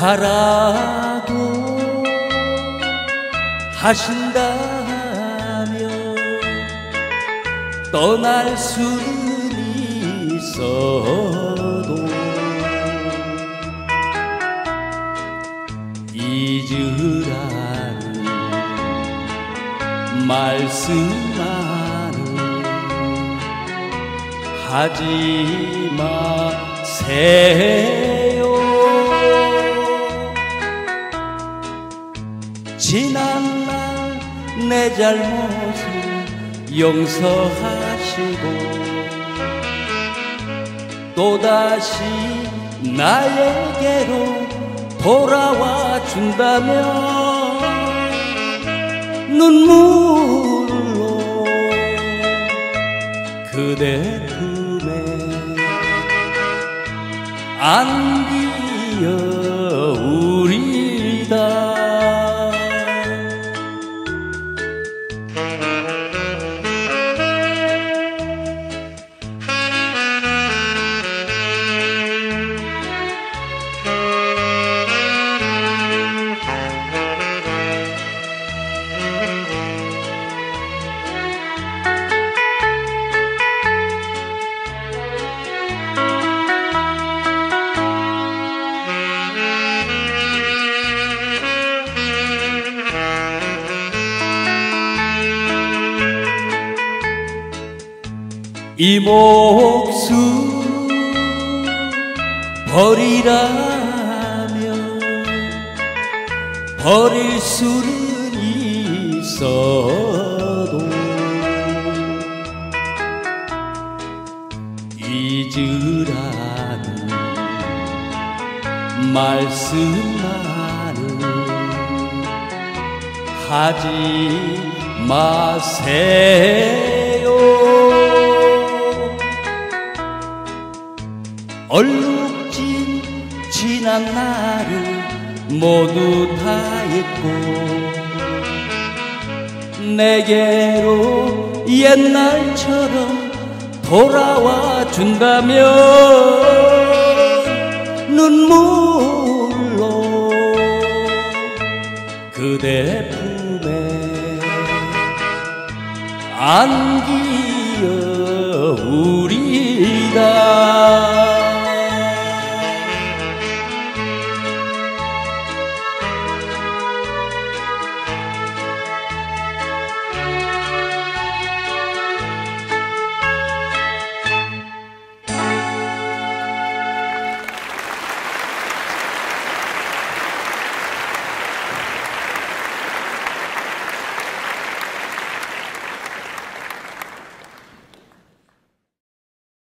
가라고 하신다면 떠날 수는 있어도 잊으라는 말씀만은 하지 마세요 지난 날 내 잘못을 용서하시고 또다시 나에게로 돌아와 준다면 눈물로 그대 품에 안기어 이 목숨 버리라면 버릴 수는 있어도 잊으라는 말씀만은 하지 마세요 얼룩진 지난 날을 모두 다 잊고 내게로 옛날처럼 돌아와 준다면 눈물로 그대 품에 안기어 우리다